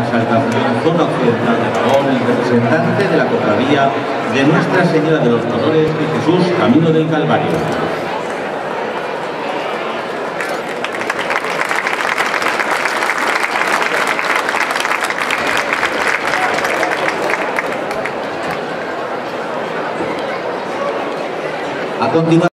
la zona occidental de Aragón, el representante de la cofradía de Nuestra Señora de los Dolores y Jesús Camino del Calvario. A continuación,